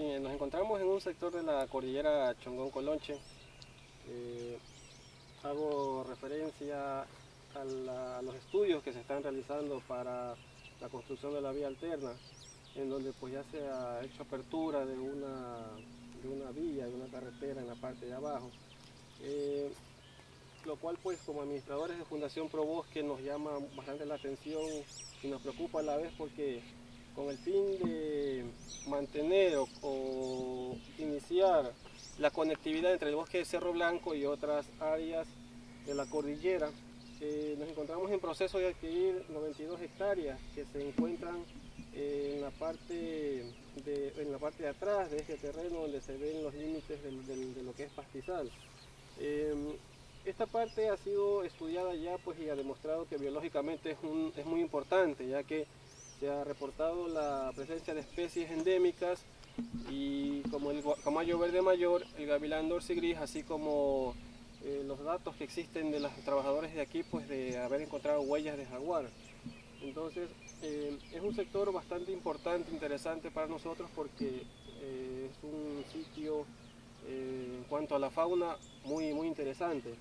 nos encontramos en un sector de la cordillera Chongón Colonche. Eh, hago referencia a, los estudios que se están realizando para la construcción de la vía alterna, en donde pues ya se ha hecho apertura de una, de una vía, de una carretera en la parte de abajo. Eh, lo cual pues como administradores de Fundación Pro Bosque nos llama bastante la atención y nos preocupa a la vez porque con el fin de mantener o, iniciar la conectividad entre el bosque de Cerro Blanco y otras áreas de la cordillera, eh, nos encontramos en proceso de adquirir 92 hectáreas que se encuentran en la parte de, en la parte de atrás de este terreno donde se ven los límites de lo que es pastizal. Em, esta parte ha sido estudiada ya pues, y ha demostrado que biológicamente es, es muy importante, ya que se ha reportado la presencia de especies endémicas y como el camallo verde mayor, el gavilán dorsigris, así como eh, los datos que existen de los trabajadores de aquí, pues de haber encontrado huellas de jaguar. Entonces, eh, es un sector bastante importante, interesante para nosotros porque eh, es un sitio en cuanto a la fauna muy, muy interesante.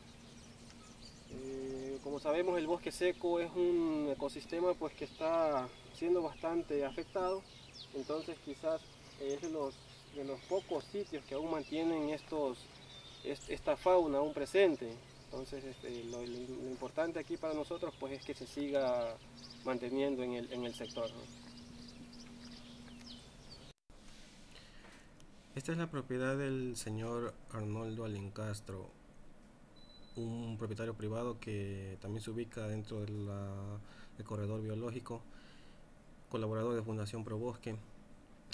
como sabemos, el bosque seco es un ecosistema pues, que está siendo bastante afectado, entonces quizás es de los, de los pocos sitios que aún mantienen estos, esta fauna aún presente. Entonces este, lo, importante aquí para nosotros pues es que se siga manteniendo en el, en el sector. Esta es la propiedad del señor Arnoldo Alencastro, un propietario privado que también se ubica dentro del corredor biológico colaborador de Fundación Pro Bosque.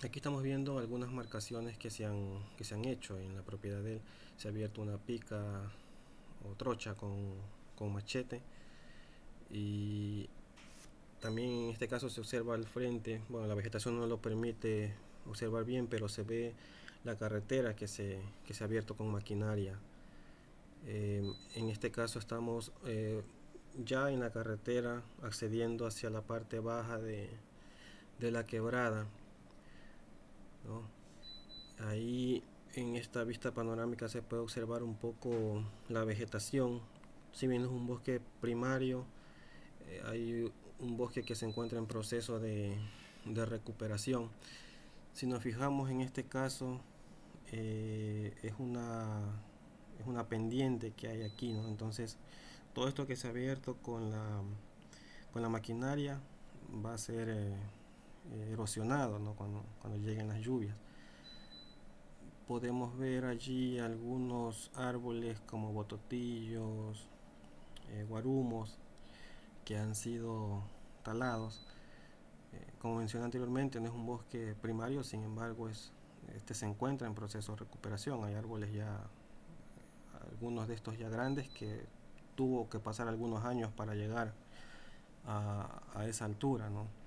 Aquí estamos viendo algunas marcaciones que se han, que se han hecho en la propiedad de él. Se ha abierto una pica o trocha con, machete y también en este caso se observa al frente, bueno la vegetación no lo permite observar bien, pero se ve la carretera que se, que se ha abierto con maquinaria. Eh, en este caso estamos eh, ya en la carretera accediendo hacia la parte baja de, de la quebrada. Ahí en esta vista panorámica se puede observar un poco la vegetación. Si bien es un bosque primario, eh, hay un bosque que se encuentra en proceso de, recuperación. Si nos fijamos en este caso, eh, es, una, es una pendiente que hay aquí. ¿no? Entonces, todo esto que se ha abierto con la, con la maquinaria va a ser... Eh, eh, erosionado cuando, cuando lleguen las lluvias. Podemos ver allí algunos árboles como bototillos, eh, guarumos que han sido talados. Eh, como mencioné anteriormente, no es un bosque primario, sin embargo, es, este se encuentra en proceso de recuperación. Hay árboles ya, algunos de estos ya grandes, que tuvo que pasar algunos años para llegar a, a esa altura. ¿no?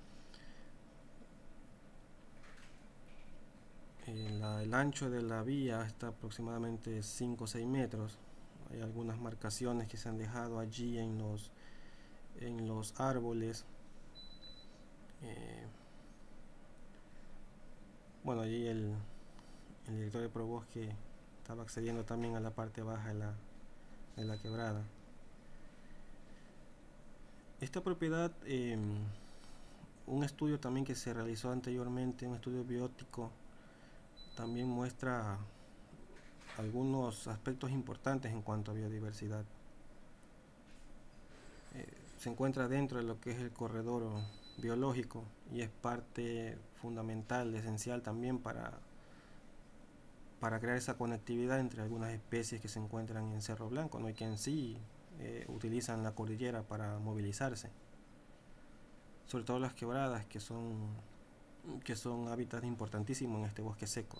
El ancho de la vía está aproximadamente 5 o 6 metros. Hay algunas marcaciones que se han dejado allí en los, en los árboles. Eh, bueno, allí el, el director de Probosque estaba accediendo también a la parte baja de la, de la quebrada. Esta propiedad, em, un estudio también que se realizó anteriormente, un estudio biótico, también muestra algunos aspectos importantes en cuanto a biodiversidad. Eh, se encuentra dentro de lo que es el corredor biológico y es parte fundamental, esencial también para, para crear esa conectividad entre algunas especies que se encuentran en Cerro Blanco ¿no? y que en sí eh, utilizan la cordillera para movilizarse. Sobre todo las quebradas que son que son hábitats importantísimos en este bosque seco.